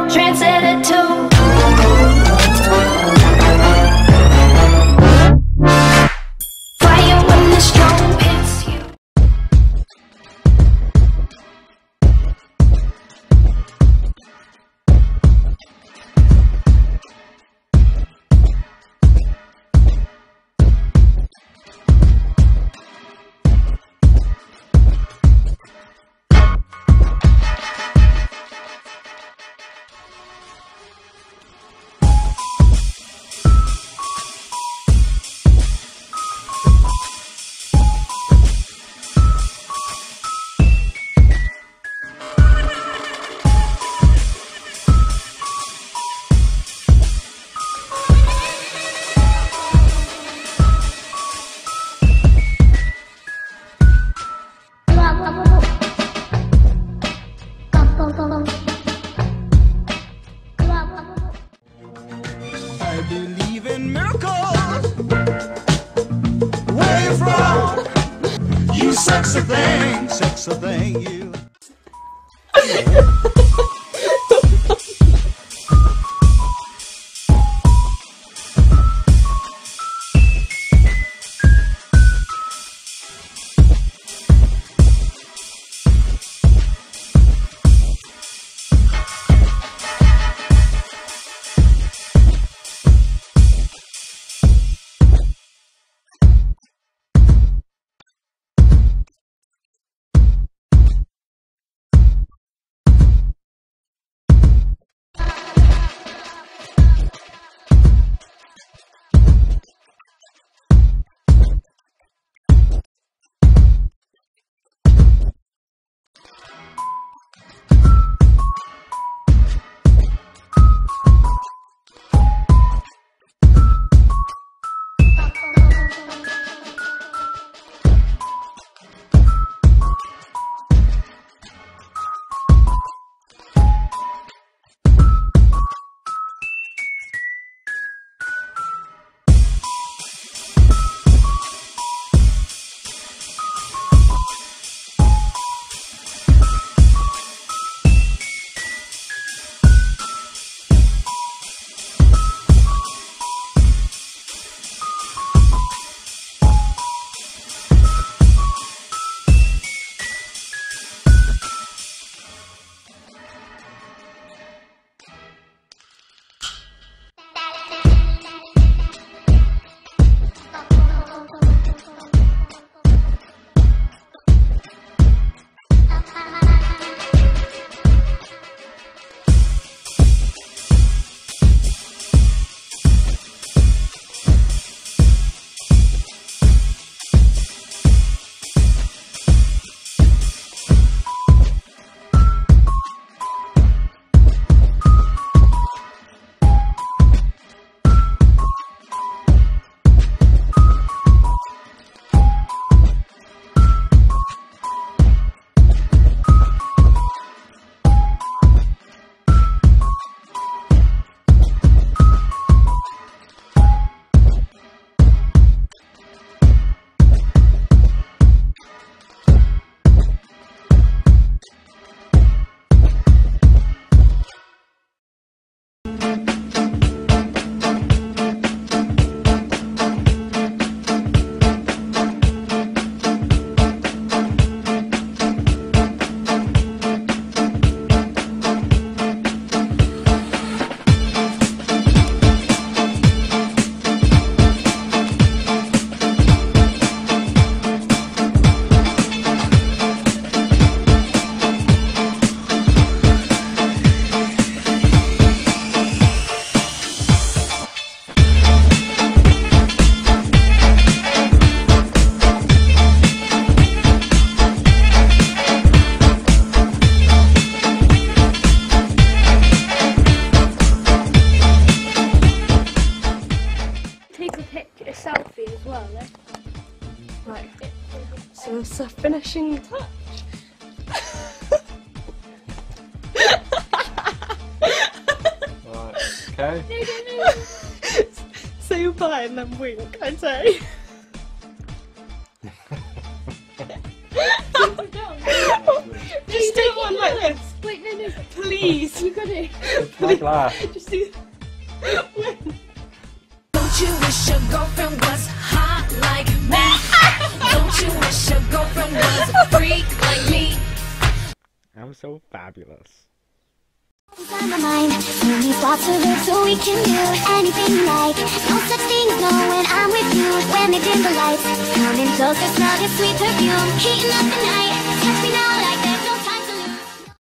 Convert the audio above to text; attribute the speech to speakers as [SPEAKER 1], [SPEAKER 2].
[SPEAKER 1] a trendsetter
[SPEAKER 2] believe in miracles. Where you from? You sexy thing, sexy thing, you.
[SPEAKER 3] Right. So it's a finishing touch.
[SPEAKER 4] Right. Okay.
[SPEAKER 3] Say goodbye and then wink, I say. Just take one like this.
[SPEAKER 5] Wait, no, no,
[SPEAKER 3] Please.
[SPEAKER 4] You got it.
[SPEAKER 6] My glass.
[SPEAKER 3] Just do.
[SPEAKER 1] Don't you wish your girlfriend was hot like me? Don't you wish your girlfriend was a freak like me?
[SPEAKER 6] I'm so fabulous.
[SPEAKER 7] on my mind. Only thoughts of it so we can do anything you like. No such thing as no when I'm with you. When they dim the lights, come in closer, smell your sweet perfume. Heating up the night, touch me now,